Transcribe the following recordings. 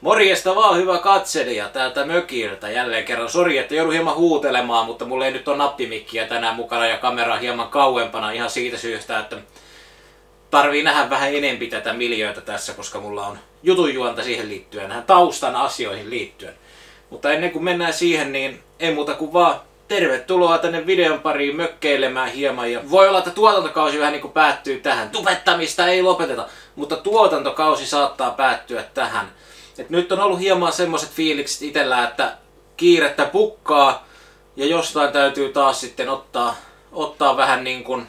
Morjesta vaan hyvä katselija täältä mökiltä jälleen kerran. Sori, että joudun hieman huutelemaan, mutta mulla ei nyt ole nappimikkiä tänään mukana ja kamera hieman kauempana ihan siitä syystä, että tarvii nähdä vähän enempi tätä miljöötä tässä, koska mulla on jutunjuonta siihen liittyen, näihin taustan asioihin liittyen. Mutta ennen kuin mennään siihen, niin ei muuta kuin vaan tervetuloa tänne videon pariin mökkeilemään hieman. Ja voi olla, että tuotantokausi vähän niin kuin päättyy tähän. Tupettamista ei lopeteta, mutta tuotantokausi saattaa päättyä tähän. Et nyt on ollut hieman semmoiset fiilikset itsellä, että kiirettä pukkaa ja jostain täytyy taas sitten ottaa, ottaa vähän niin kuin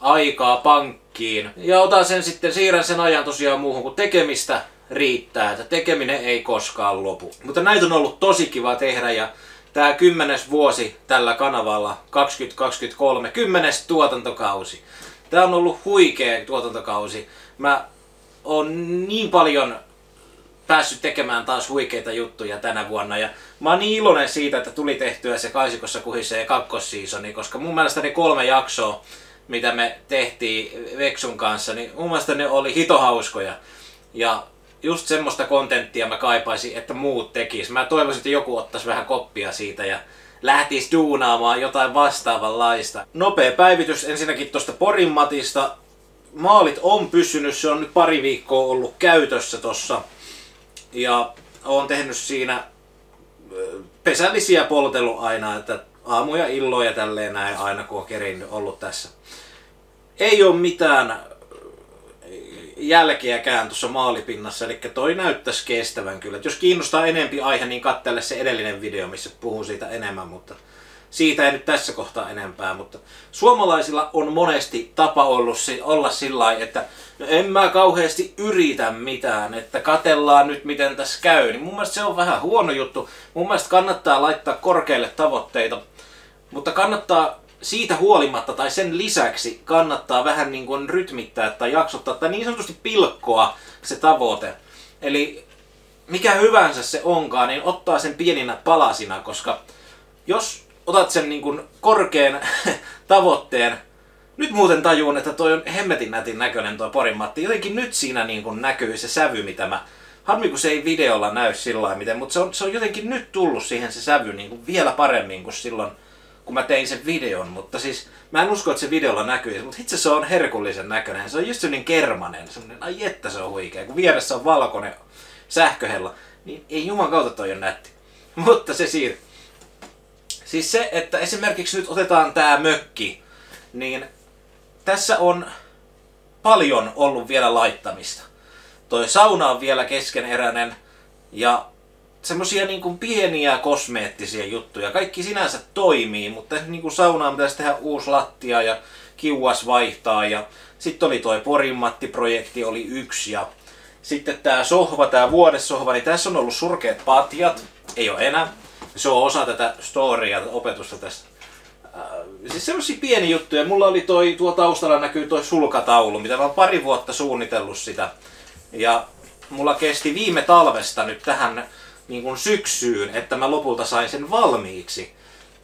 aikaa pankkiin. Ja otan sen sitten, siirrän sen ajan tosiaan muuhun kuin tekemistä riittää, että tekeminen ei koskaan lopu. Mutta näitä on ollut tosi kiva tehdä ja tämä kymmenes vuosi tällä kanavalla 2023, kymmenes tuotantokausi. Tämä on ollut huikea tuotantokausi. Mä oon niin paljon päässyt tekemään taas huikeita juttuja tänä vuonna. Ja mä oon niin iloinen siitä, että tuli tehtyä se Kaisikossa kuhisee kakkossiisoni, koska mun mielestä ne kolme jaksoa, mitä me tehtiin Veksun kanssa, niin mun mielestä ne oli hitohauskoja. Ja just semmoista kontenttia mä kaipaisin, että muut tekis. Mä toivoisin, että joku ottaisi vähän koppia siitä ja lähtisi duunaamaan jotain vastaavanlaista. Nopea päivitys ensinnäkin tuosta Porin matista. Maalit on pysynyt, se on nyt pari viikkoa ollut käytössä tossa ja olen tehnyt siinä pesällisiä poltellut aina, että aamuja illoja tälleen näin aina kun on kerinnyt ollut tässä. Ei ole mitään jälkeäkään tuossa maalipinnassa, eli toi näyttäisi kestävän kyllä. Et jos kiinnostaa enempi aihe, niin katsele se edellinen video, missä puhun siitä enemmän, mutta siitä ei nyt tässä kohtaa enempää, mutta suomalaisilla on monesti tapa ollut olla sillä että no en mä kauheasti yritä mitään, että katellaan nyt miten tässä käy. Niin mun mielestä se on vähän huono juttu. Mun mielestä kannattaa laittaa korkeille tavoitteita, mutta kannattaa siitä huolimatta tai sen lisäksi kannattaa vähän niin kuin rytmittää tai jaksottaa tai niin sanotusti pilkkoa se tavoite. Eli mikä hyvänsä se onkaan, niin ottaa sen pieninä palasina, koska jos otat sen niin kuin korkean tavoitteen. Nyt muuten tajuun, että toi on hemmetin nätin näköinen tuo Porin Matti. Jotenkin nyt siinä niin kuin näkyy se sävy, mitä mä... Harmi, kun se ei videolla näy sillä miten, mutta se on, se on jotenkin nyt tullut siihen se sävy niin kuin vielä paremmin kuin silloin, kun mä tein sen videon. Mutta siis, mä en usko, että se videolla näkyy, mutta itse se on herkullisen näköinen. Se on just sellainen kermanen, semmoinen, ai että se on huikea. Kun vieressä on valkoinen sähköhella, niin ei juman kautta toi on nätti. Mutta se siitä. Siis se, että esimerkiksi nyt otetaan tämä mökki, niin tässä on paljon ollut vielä laittamista. Toi sauna on vielä keskeneräinen ja semmosia niin kuin pieniä kosmeettisia juttuja. Kaikki sinänsä toimii, mutta niin kuin saunaan pitäisi tehdä uusi lattia ja kiuas vaihtaa. Ja sitten oli toi Porimatti-projekti oli yksi ja sitten tämä sohva, tämä vuodessohva, niin tässä on ollut surkeat patjat, ei ole enää se on osa tätä storya, opetusta tästä. Äh, siis semmosia pieni juttuja. Mulla oli toi, tuo taustalla näkyy toi sulkataulu, mitä mä oon pari vuotta suunnitellut sitä. Ja mulla kesti viime talvesta nyt tähän niin kuin syksyyn, että mä lopulta sain sen valmiiksi.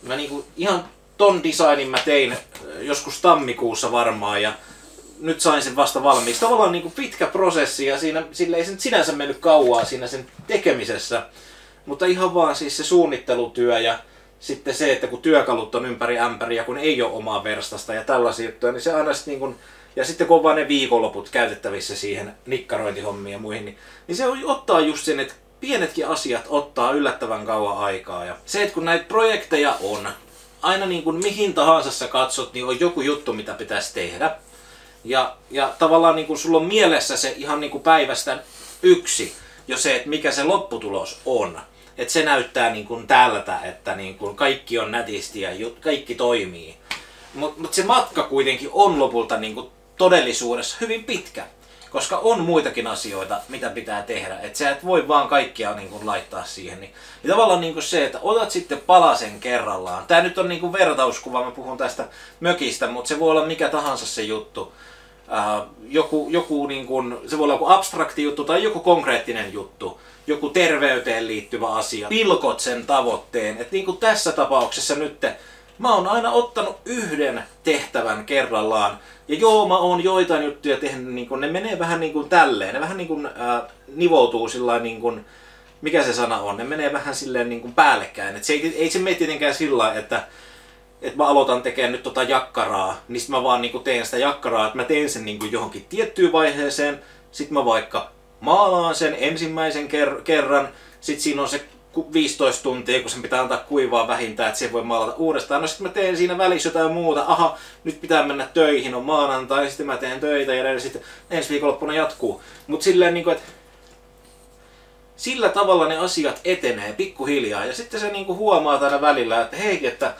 Mä niin kuin, ihan ton designin mä tein äh, joskus tammikuussa varmaan ja nyt sain sen vasta valmiiksi. Tavallaan niin kuin pitkä prosessi ja siinä, sille ei sen sinänsä mennyt kauaa siinä sen tekemisessä. Mutta ihan vaan siis se suunnittelutyö ja sitten se, että kun työkalut on ympäri ämpäriä, kun ei ole omaa verstasta ja tällaisia juttuja, niin se aina sitten niin kuin, ja sitten kun on vaan ne viikonloput käytettävissä siihen nikkarointihommiin ja muihin, niin, niin se ottaa just sen, että pienetkin asiat ottaa yllättävän kauan aikaa. Ja se, että kun näitä projekteja on, aina niin kuin mihin tahansa sä katsot, niin on joku juttu, mitä pitäisi tehdä. Ja, ja tavallaan niin kuin sulla on mielessä se ihan niin kuin päivästä yksi, jo se, että mikä se lopputulos on että se näyttää niin kuin tältä, että niin kuin kaikki on nätisti ja kaikki toimii. Mutta mut se matka kuitenkin on lopulta niin kuin todellisuudessa hyvin pitkä. Koska on muitakin asioita, mitä pitää tehdä. Että sä et voi vaan kaikkia niin kuin laittaa siihen. Niin, niin tavallaan niin kuin se, että otat sitten palasen kerrallaan. Tämä nyt on niin kuin vertauskuva, mä puhun tästä mökistä, mutta se voi olla mikä tahansa se juttu. Uh, joku, joku niin kuin, se voi olla joku abstrakti juttu tai joku konkreettinen juttu joku terveyteen liittyvä asia, pilkot sen tavoitteen. Että niin kuin tässä tapauksessa nyt mä oon aina ottanut yhden tehtävän kerrallaan. Ja joo, mä oon joitain juttuja tehnyt, niin kun ne menee vähän niin kuin tälleen. Ne vähän niin kuin äh, nivoutuu sillä niin kuin, mikä se sana on, ne menee vähän silleen niin kuin päällekkäin. Et se ei, ei se mene tietenkään sillä että että mä aloitan tekemään nyt tota jakkaraa, niin sit mä vaan niinku teen sitä jakkaraa, että mä teen sen niinku johonkin tiettyyn vaiheeseen, sit mä vaikka maalaan sen ensimmäisen ker- kerran, sit siinä on se 15 tuntia, kun sen pitää antaa kuivaa vähintään, että se voi maalata uudestaan. No sitten mä teen siinä välissä jotain muuta. Aha, nyt pitää mennä töihin, on maanantai, sitten mä teen töitä ja sitten ensi viikonloppuna jatkuu. Mutta silleen niin kuin, että sillä tavalla ne asiat etenee pikkuhiljaa. Ja sitten se niin kuin huomaa aina välillä, että hei, että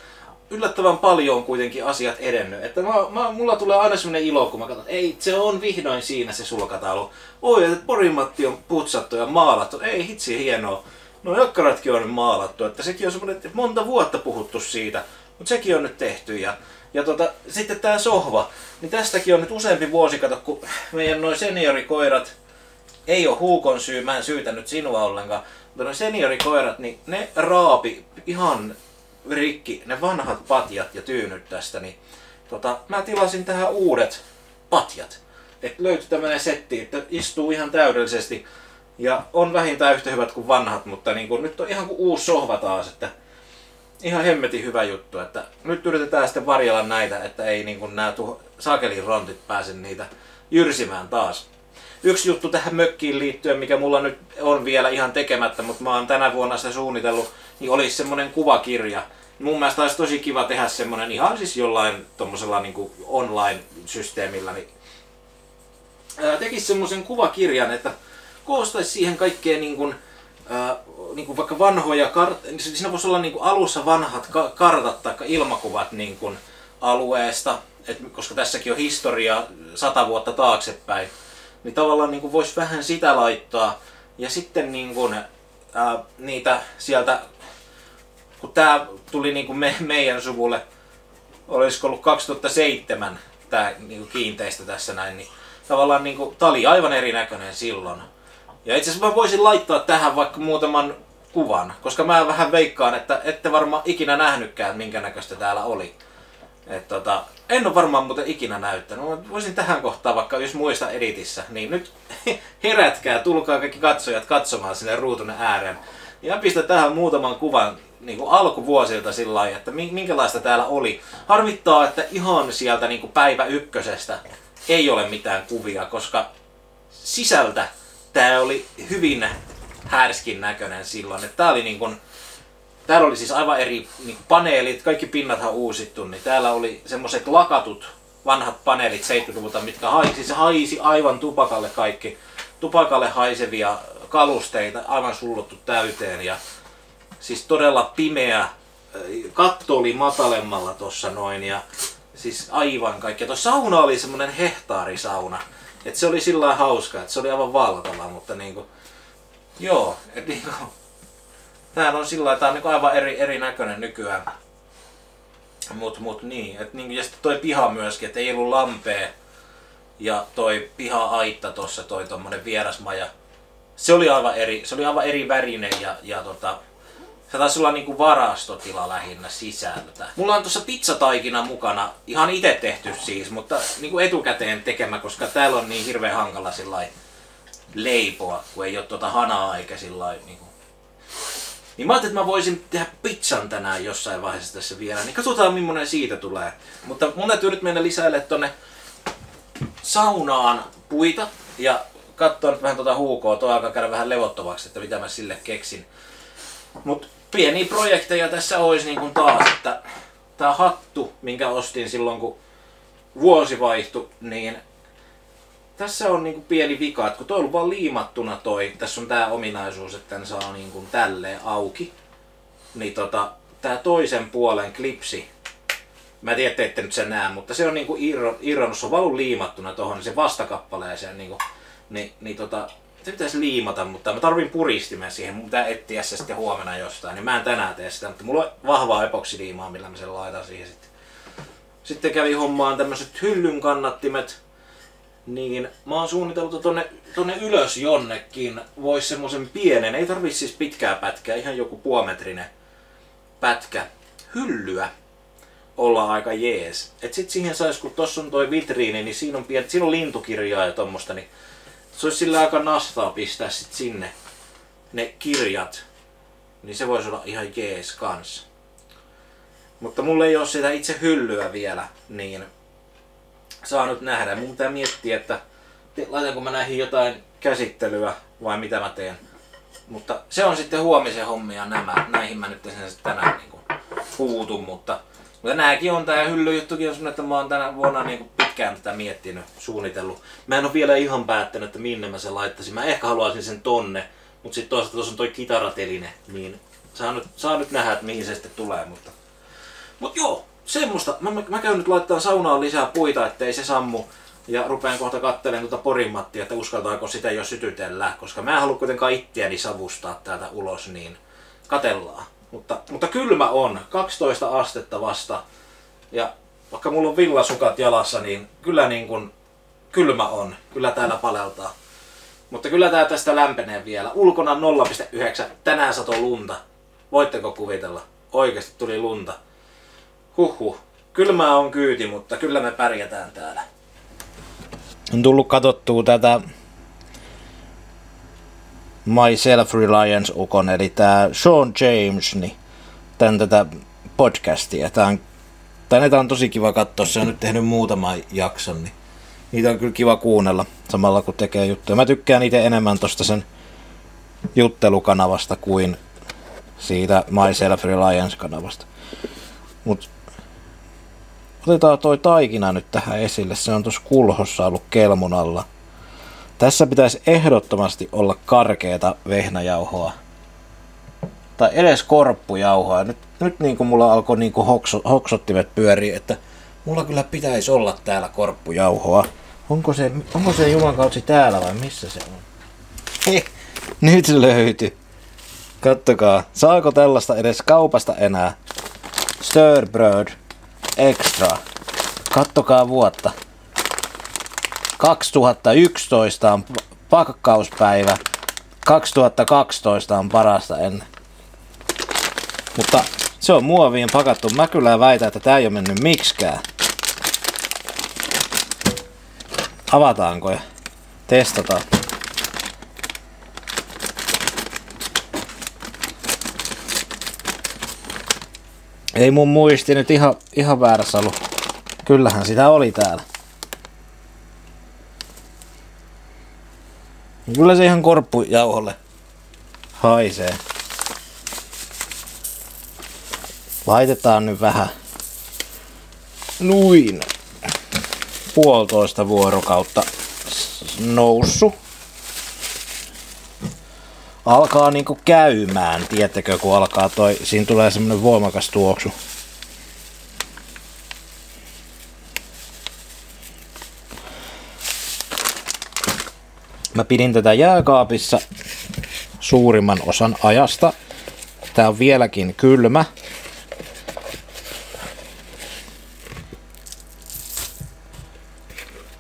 yllättävän paljon on kuitenkin asiat edennyt. Että mä, mä, mulla tulee aina semmoinen ilo, kun mä katson, että ei, se on vihdoin siinä se sulkataulu. Oi, että Porimatti on putsattu ja maalattu. Ei, hitsi hienoa. No jakkaratkin on maalattu, että sekin on semmoinen, että monta vuotta puhuttu siitä, mutta sekin on nyt tehty. Ja, ja tota, sitten tämä sohva, niin tästäkin on nyt useampi vuosi, kato, kun meidän noin seniorikoirat, ei ole huukon syy, mä en syytä nyt sinua ollenkaan, mutta noin seniorikoirat, niin ne raapi ihan rikki ne vanhat patjat ja tyynyt tästä, niin tota, mä tilasin tähän uudet patjat. Että löytyi tämmönen setti, että istuu ihan täydellisesti ja on vähintään yhtä hyvät kuin vanhat, mutta niin kun, nyt on ihan kuin uusi sohva taas, että ihan hemmetin hyvä juttu, että nyt yritetään sitten varjella näitä, että ei niin nämä sakelin rontit pääse niitä jyrsimään taas. Yksi juttu tähän mökkiin liittyen, mikä mulla nyt on vielä ihan tekemättä, mutta mä oon tänä vuonna sitä suunnitellut, niin olisi semmonen kuvakirja. Mun mielestä olisi tosi kiva tehdä semmonen ihan siis jollain tommosella niin online-systeemillä, niin tekisi semmoisen kuvakirjan, että koostaisi siihen kaikkeen niin kuin, äh, niin kuin vaikka vanhoja karttoja, niin siinä voisi olla niin kuin alussa vanhat ka- kartat tai ilmakuvat niin kuin alueesta, et, koska tässäkin on historia sata vuotta taaksepäin, niin tavallaan niin kuin voisi vähän sitä laittaa. Ja sitten niin kuin, äh, niitä sieltä, kun tämä tuli niin kuin me, meidän suvulle, olisiko ollut 2007 tämä niin kiinteistö tässä näin, niin tavallaan niin kuin, tämä oli aivan erinäköinen silloin. Ja itse asiassa mä voisin laittaa tähän vaikka muutaman kuvan, koska mä vähän veikkaan, että ette varmaan ikinä nähnytkään, minkä näköistä täällä oli. Et tota, en ole varmaan muuten ikinä näyttänyt. Mä voisin tähän kohtaan vaikka, jos muista editissä, niin nyt herätkää, tulkaa kaikki katsojat katsomaan sinne ruutun ääreen. Ja pistä tähän muutaman kuvan niin kuin alkuvuosilta sillä lailla, että minkälaista täällä oli. Harvittaa, että ihan sieltä niin kuin päivä ykkösestä ei ole mitään kuvia, koska sisältä tämä oli hyvin härskin näköinen silloin. Että tää oli niin kuin, täällä oli siis aivan eri niin paneelit, kaikki pinnathan uusittu, niin täällä oli semmoiset lakatut vanhat paneelit 70-luvulta, mitkä haisi, se haisi aivan tupakalle kaikki, tupakalle haisevia kalusteita, aivan sullottu täyteen ja siis todella pimeä, katto oli matalemmalla tossa noin ja siis aivan kaikkea. Tuo sauna oli semmoinen hehtaarisauna. Et se oli sillä hauska, että se oli aivan valtava, mutta niinku, joo, et niinku, täällä on sillä tää on niinku aivan eri, erinäköinen nykyään. Mut, mut niin, et niinku, ja sitten toi piha myöskin, että ei ollut lampea. Ja toi piha-aitta tossa, toi tommonen vierasmaja. Se oli aivan eri, se oli aivan eri värinen ja, ja tota, se taisi olla niinku varastotila lähinnä sisältä. Mulla on tuossa pizzataikina mukana, ihan itse tehty siis, mutta niinku etukäteen tekemä, koska täällä on niin hirveän hankala leipoa, kun ei ole tuota hanaa eikä sillä niinku. Niin mä ajattelin, että mä voisin tehdä pizzan tänään jossain vaiheessa tässä vielä, niin katsotaan millainen siitä tulee. Mutta mun täytyy nyt mennä lisäille tonne saunaan puita ja katsoa nyt vähän tuota huukoa, toi alkaa käydä vähän levottomaksi, että mitä mä sille keksin. Mutta pieniä projekteja tässä olisi niin kuin taas, että tämä hattu, minkä ostin silloin kun vuosi vaihtui, niin tässä on niin kuin pieni vika, että kun toi on vaan liimattuna toi, tässä on tämä ominaisuus, että tämän saa niin kuin tälleen auki, niin tota, tämä toisen puolen klipsi, mä en tiedä, että ette nyt sen näe, mutta se on niin kuin irronnut, se on vaan liimattuna tuohon, niin se vastakappaleeseen, niin, kuin, niin, niin tota, se pitäisi liimata, mutta mä tarvin puristimen siihen, mun pitää etsiä se sitten huomenna jostain, niin mä en tänään tee sitä, mutta mulla on vahvaa epoksiliimaa, millä mä sen laitan siihen sitten. Sitten kävi hommaan tämmöiset hyllyn kannattimet, niin mä oon suunniteltu tonne, tonne ylös jonnekin, vois semmosen pienen, ei tarvi siis pitkää pätkää, ihan joku puometrinen pätkä hyllyä. olla aika jees. Et sit siihen sais, kun tossa on toi vitriini, niin siinä on, pien, siinä on lintukirjaa ja tommosta, niin se olisi sillä aika nastaa pistää sit sinne ne kirjat. Niin se voisi olla ihan jees kanssa. Mutta mulla ei ole sitä itse hyllyä vielä, niin saa nyt nähdä. Mun pitää miettiä, että laitanko mä näihin jotain käsittelyä vai mitä mä teen. Mutta se on sitten huomisen hommia nämä. Näihin mä nyt sen tänään niin kuin puutun, mutta, mutta nääkin on tää hyllyjuttukin on että mä oon tänä vuonna niin kuin pitkään tätä miettinyt, suunnitellut. Mä en ole vielä ihan päättänyt, että minne mä sen laittaisin. Mä ehkä haluaisin sen tonne, mutta sitten toisaalta tuossa on toi kitarateline, niin saa nyt, saa nyt nähdä, että mihin se sitten tulee. Mutta, mutta joo, semmoista. Mä, mä, käyn nyt laittaa saunaan lisää puita, ettei se sammu. Ja rupean kohta kattelemaan tuota porimmattia, että uskaltaako sitä jo sytytellä, koska mä en halua kuitenkaan ittiäni savustaa täältä ulos, niin katellaan. Mutta, mutta kylmä on, 12 astetta vasta. Ja vaikka mulla on villasukat jalassa, niin kyllä niin kuin kylmä on. Kyllä täällä paleltaa. Mutta kyllä tää tästä lämpenee vielä. Ulkona 0,9. Tänään sato lunta. Voitteko kuvitella? Oikeasti tuli lunta. Huhhuh. Kylmää on kyyti, mutta kyllä me pärjätään täällä. On tullut katsottua tätä My Self-Reliance Ukon, eli tää Sean James, niin tän tätä podcastia. Tää on, tänne on tosi kiva katsoa, se on nyt tehnyt muutama jakson, niin niitä on kyllä kiva kuunnella samalla kun tekee juttuja. Mä tykkään itse enemmän tosta sen juttelukanavasta kuin siitä My Self-Reliance-kanavasta. Mut otetaan toi taikina nyt tähän esille. Se on tuossa kulhossa ollut kelmun alla. Tässä pitäisi ehdottomasti olla karkeeta vehnäjauhoa. Tai edes korppujauhoa. Nyt, nyt niin kuin mulla alkoi niin kuin hokso, hoksottimet pyöriä, että mulla kyllä pitäisi olla täällä korppujauhoa. Onko se, onko se Juman kautsi täällä vai missä se on? Heh, nyt löytyi. Kattokaa, saako tällaista edes kaupasta enää? Stirbröd Extra. Kattokaa vuotta. 2011 on pakkauspäivä. 2012 on parasta ennen. Mutta se on muoviin pakattu. Mä kyllä väitän, että tää ei ole mennyt miksikään. Avataanko ja testataan. Ei mun muisti nyt ihan, ihan väärässä ollut. Kyllähän sitä oli täällä. Kyllä se ihan korppujauholle haisee. Laitetaan nyt vähän nuin puolitoista vuorokautta noussut alkaa niinku käymään, tiettekö, kun alkaa toi, siinä tulee semmonen voimakas tuoksu. Mä pidin tätä jääkaapissa suurimman osan ajasta. Tää on vieläkin kylmä.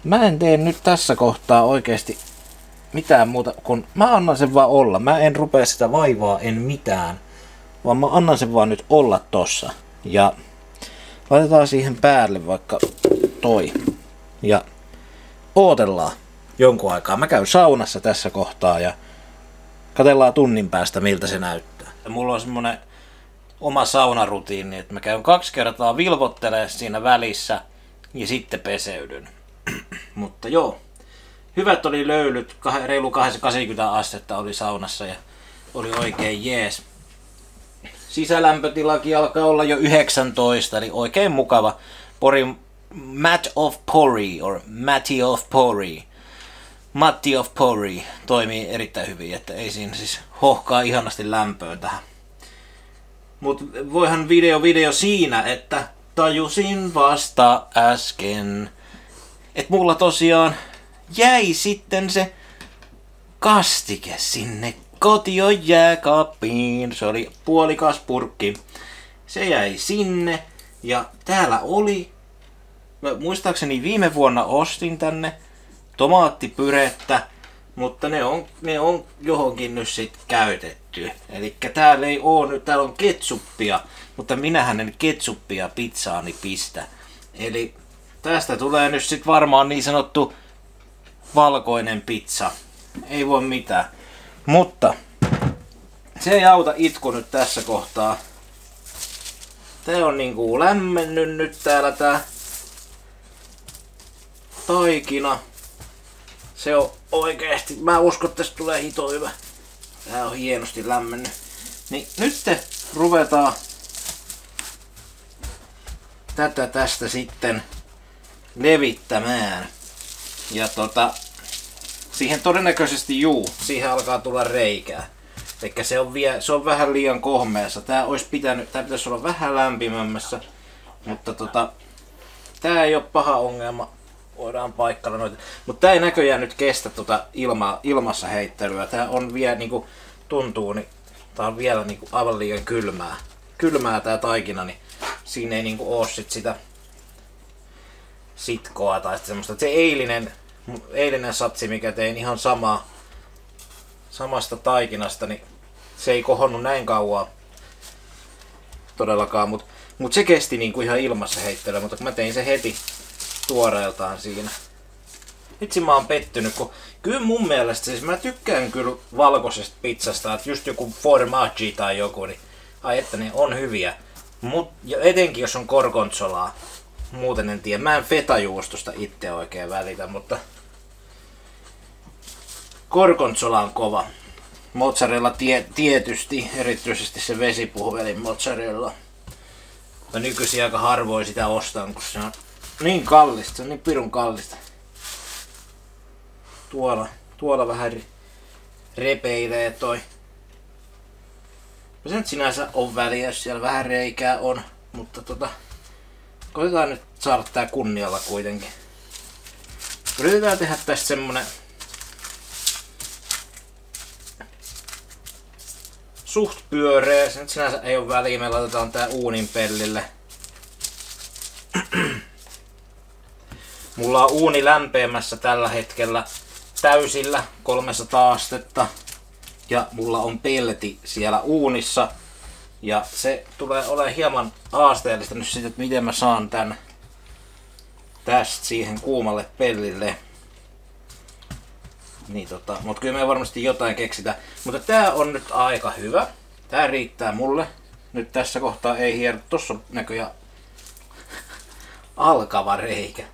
Mä en tee nyt tässä kohtaa oikeasti mitään muuta kun mä annan sen vaan olla. Mä en rupea sitä vaivaa, en mitään. Vaan mä annan sen vaan nyt olla tossa. Ja laitetaan siihen päälle vaikka toi. Ja ootellaan jonkun aikaa. Mä käyn saunassa tässä kohtaa ja katellaan tunnin päästä miltä se näyttää. Mulla on semmonen oma saunarutiini, että mä käyn kaksi kertaa vilvottelee siinä välissä ja sitten peseydyn. Mutta joo, hyvät oli löylyt, reilu 80 astetta oli saunassa ja oli oikein jees. Sisälämpötilakin alkaa olla jo 19, eli oikein mukava. Porin Matt of Pori, or Matty of Pori. Matti of Pori toimii erittäin hyvin, että ei siinä siis hohkaa ihanasti lämpöä tähän. Mut voihan video video siinä, että tajusin vasta äsken, että mulla tosiaan jäi sitten se kastike sinne kotion jääkaappiin. Se oli puolikas purkki. Se jäi sinne ja täällä oli, muistaakseni viime vuonna ostin tänne tomaattipyrettä Mutta ne on, ne on johonkin nyt sit käytetty. Eli täällä ei oo nyt, täällä on ketsuppia, mutta minähän en ketsuppia pizzaani pistä. Eli tästä tulee nyt sit varmaan niin sanottu valkoinen pizza. Ei voi mitään. Mutta se ei auta itku nyt tässä kohtaa. Tää on niinku lämmennyt nyt täällä tää taikina. Se on oikeesti, mä uskon, että tästä tulee hito hyvä. Tää on hienosti lämmennyt. Niin nyt te ruvetaan tätä tästä sitten levittämään. Ja tota, siihen todennäköisesti juu, siihen alkaa tulla reikää. Eli se on, vie, se on vähän liian kohmeessa. Tää olisi pitänyt, tää pitäisi olla vähän lämpimämmässä. Mutta tota, tää ei ole paha ongelma. Voidaan paikkalla noita. Mutta tää ei näköjään nyt kestä tota ilma, ilmassa heittelyä. Tää on vielä niinku tuntuu, niin tää on vielä niinku aivan liian kylmää. Kylmää tää taikina, niin siinä ei niinku oo sit sitä sitkoa tai semmoista. Se eilinen, eilinen satsi, mikä tein ihan sama, samasta taikinasta, niin se ei kohonnut näin kauan todellakaan, mutta mut se kesti niinku ihan ilmassa heittelyä, mutta kun mä tein se heti tuoreeltaan siinä. Itse mä oon pettynyt, kun kyllä mun mielestä, siis mä tykkään kyllä valkoisesta pizzasta, että just joku formaggi tai joku, niin ai että ne on hyviä. Mut, ja etenkin jos on korkonsolaa, muuten en tiedä. Mä en fetajuustosta itse oikein välitä, mutta korkonsola on kova. Mozzarella tie, tietysti, erityisesti se vesipuhvelin mozzarella. Mä nykyisin aika harvoin sitä ostan, kun se on niin kallista, se on niin pirun kallista. Tuolla, tuolla vähän repeilee toi. Se nyt sinänsä on väliä, jos siellä vähän reikää on, mutta tota, koitetaan nyt saada tää kunnialla kuitenkin. Yritetään tehdä tästä semmonen suht pyöreä. Se nyt sinänsä ei ole väliä. Me laitetaan tää uunin pellille. Mulla on uuni lämpeämässä tällä hetkellä täysillä 300 astetta. Ja mulla on pelti siellä uunissa. Ja se tulee olemaan hieman haasteellista nyt sitten, että miten mä saan tän tästä siihen kuumalle pellille. Niin tota, mut kyllä me varmasti jotain keksitä. Mutta tää on nyt aika hyvä. Tää riittää mulle. Nyt tässä kohtaa ei hiero. Tossa on näköjään alkava reikä.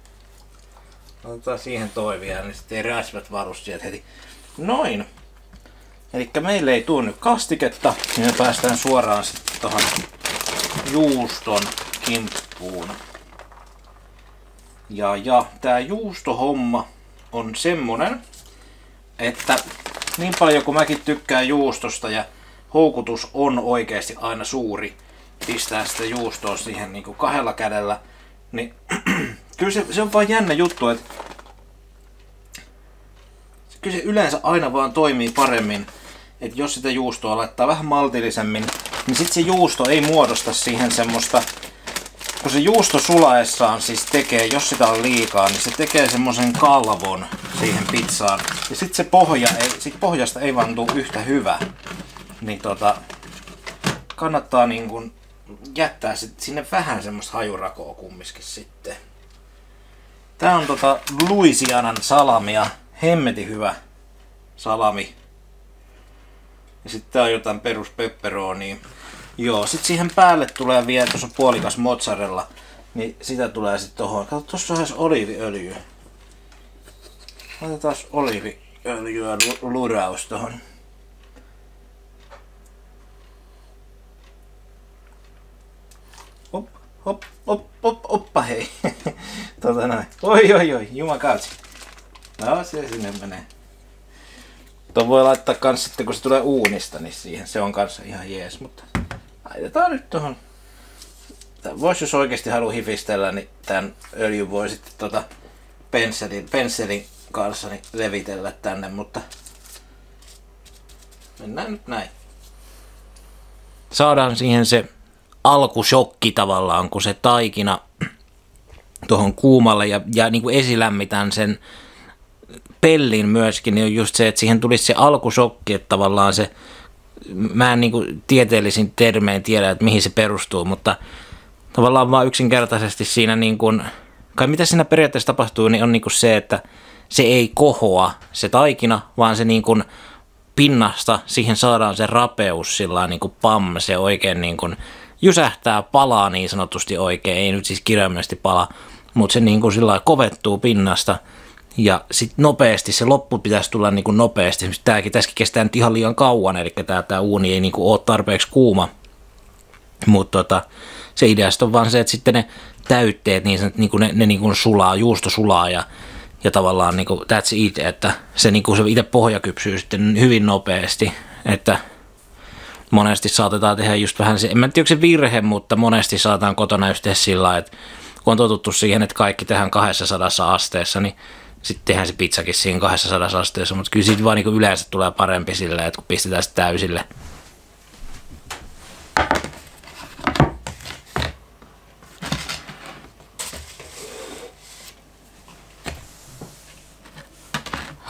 Otetaan siihen toi vielä, niin sitten ei räsmät varusteet heti. Noin. Eli meille ei tuu nyt kastiketta, niin me päästään suoraan sitten tuohon juuston kimppuun. Ja, ja tää juustohomma on semmonen, että niin paljon kuin mäkin tykkään juustosta ja houkutus on oikeasti aina suuri pistää sitä juustoa siihen niin kuin kahdella kädellä, niin kyllä se, se on vaan jännä juttu, että kyllä se yleensä aina vaan toimii paremmin, että jos sitä juustoa laittaa vähän maltillisemmin, niin sitten se juusto ei muodosta siihen semmoista kun se juusto sulaessaan siis tekee, jos sitä on liikaa, niin se tekee semmoisen kalvon siihen pizzaan. Ja sitten se pohja, ei, sit pohjasta ei vaan tule yhtä hyvä. Niin tota, kannattaa niin kun jättää sit sinne vähän semmoista hajurakoa kumminkin sitten. Tää on tota Louisianan salamia. Hemmeti hyvä salami. Ja sitten tää on jotain perus pepperonia. Joo, sit siihen päälle tulee vielä, tuossa puolikas mozzarella, niin sitä tulee sitten tohon. Kato, tossa on oliiviöljyä. Laitetaan oliiviöljyä luraus tohon. Hop, hop, hop, oppa hei. tota noin. Oi, oi, oi, jumakautsi. No, se sinne menee. Tuo voi laittaa kans sitten, kun se tulee uunista, niin siihen se on kanssa ihan jees, mutta laitetaan nyt tuohon. Voisi jos oikeasti halua hifistellä, niin tämän öljyn voi sitten tota pensselin, pensselin kanssa niin levitellä tänne, mutta mennään nyt näin. Saadaan siihen se alkusokki tavallaan, kun se taikina tuohon kuumalle ja, ja niin kuin esilämmitään sen pellin myöskin, niin on just se, että siihen tulisi se alkusokki, että tavallaan se, mä en niin kuin tieteellisin termein tiedä, että mihin se perustuu, mutta tavallaan vaan yksinkertaisesti siinä niin kuin, kai mitä siinä periaatteessa tapahtuu, niin on niin kuin se, että se ei kohoa se taikina, vaan se niin kuin pinnasta, siihen saadaan se rapeus sillä niin kuin pam, se oikein niin kuin jysähtää, palaa niin sanotusti oikein, ei nyt siis kirjaimellisesti pala, mutta se niin kuin sillä kovettuu pinnasta ja sitten nopeasti, se loppu pitäisi tulla niin kuin nopeasti. Tämäkin tässäkin kestää nyt ihan liian kauan, eli tämä, tämä uuni ei niin kuin ole tarpeeksi kuuma. Mutta tota, se idea on vaan se, että sitten ne täytteet, niin, niin kuin ne, ne niin kuin sulaa, juusto sulaa ja, ja tavallaan niin kuin that's it, että se, niin kuin se itse pohja kypsyy sitten hyvin nopeasti, että monesti saatetaan tehdä just vähän en mä tiedä, se virhe, mutta monesti saataan kotona just tehdä sillä että kun on totuttu siihen, että kaikki tehdään 200 asteessa, niin sitten tehdään se pizzakin siinä 200 asteessa, mutta kyllä siitä vaan niin yleensä tulee parempi silleen, että kun pistetään se täysille.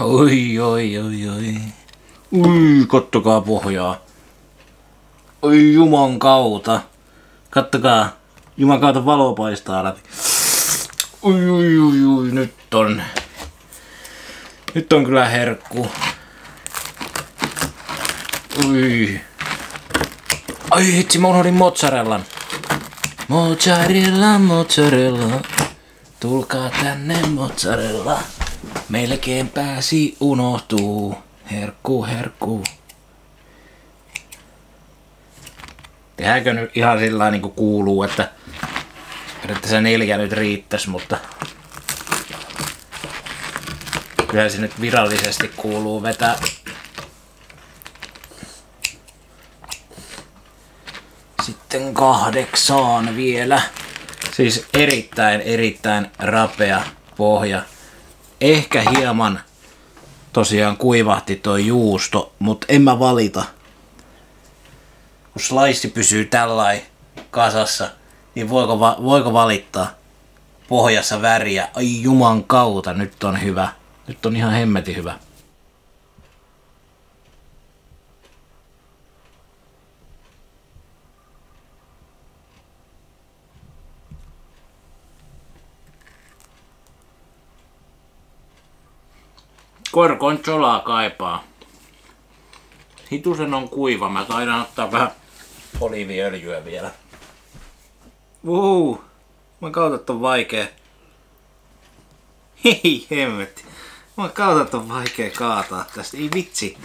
Oi, oi, oi, oi. Ui, kattokaa pohjaa. Oi juman kautta. Kattokaa. Juman kautta valo paistaa läpi. Ui, ui, ui, ui, nyt on. Nyt on kyllä herkku. Ui. Ai hitsi, mä unohdin mozzarellan. Mozzarella, mozzarella. Tulkaa tänne mozzarella. Melkein pääsi unohtuu. Herkku, herkku. Tehdäänkö nyt ihan sillä niin kuin kuuluu, että periaatteessa neljä nyt riittäisi, mutta kyllä se nyt virallisesti kuuluu vetää sitten kahdeksaan vielä. Siis erittäin, erittäin rapea pohja. Ehkä hieman tosiaan kuivahti toi juusto, mutta en mä valita. Kun slice pysyy tällain kasassa, niin voiko, va- voiko valittaa pohjassa väriä? Ai juman kautta, nyt on hyvä. Nyt on ihan hemmetin hyvä. Korkon kaipaa. Hitusen on kuiva. Mä taidan ottaa vähän oliiviöljyä vielä. Uu, mä kautta on vaikea. Hei hemmetti. Mä kautta on vaikea kaataa tästä. Ei vitsi.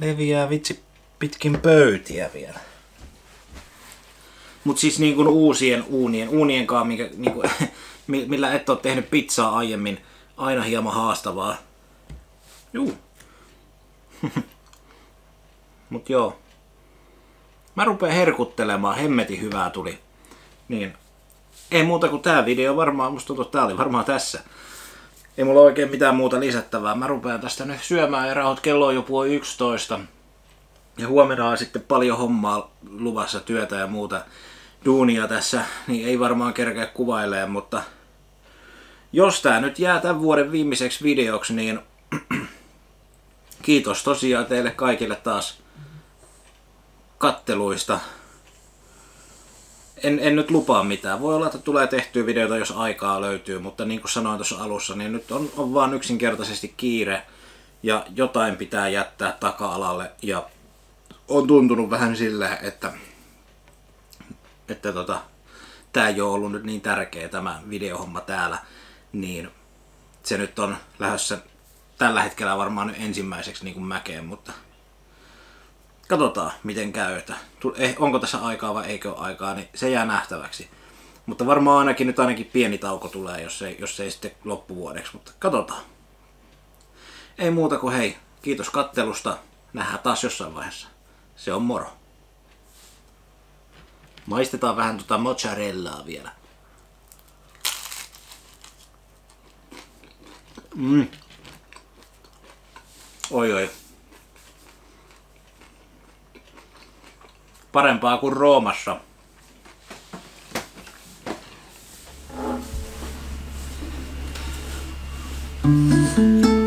Leviää vitsi pitkin pöytiä vielä. Mut siis niin kuin uusien uunien, uunien kanssa, mikä, niin kuin, millä et ole tehnyt pizzaa aiemmin, aina hieman haastavaa. Juu. Mut joo. Mä rupeen herkuttelemaan, hemmeti hyvää tuli. Niin. Ei muuta kuin tää video varmaan, musta tuntuu, tää oli varmaan tässä. Ei mulla oikein mitään muuta lisättävää. Mä rupean tästä nyt syömään ja rauhoit. Kello on jo puoli 11. Ja huomenna on sitten paljon hommaa luvassa, työtä ja muuta duunia tässä, niin ei varmaan kerkeä kuvailemaan, mutta jos tää nyt jää tämän vuoden viimeiseksi videoksi, niin kiitos tosiaan teille kaikille taas katteluista. En, en nyt lupaa mitään. Voi olla, että tulee tehtyä videota, jos aikaa löytyy, mutta niin kuin sanoin tuossa alussa, niin nyt on, on vaan yksinkertaisesti kiire ja jotain pitää jättää taka-alalle ja on tuntunut vähän sillä, että, että tota, tämä ei ole ollut nyt niin tärkeä tämä videohomma täällä, niin se nyt on lähdössä tällä hetkellä varmaan ensimmäiseksi niin kuin mäkeen, mutta katsotaan miten käy, että eh, onko tässä aikaa vai eikö ole aikaa, niin se jää nähtäväksi. Mutta varmaan ainakin nyt ainakin pieni tauko tulee, jos ei, jos ei sitten loppuvuodeksi, mutta katsotaan. Ei muuta kuin hei, kiitos kattelusta, nähdään taas jossain vaiheessa. Se on moro. Maistetaan vähän tota mozzarellaa vielä. Mm. Oi oi. parempaa kuin Roomassa. Mm-hmm.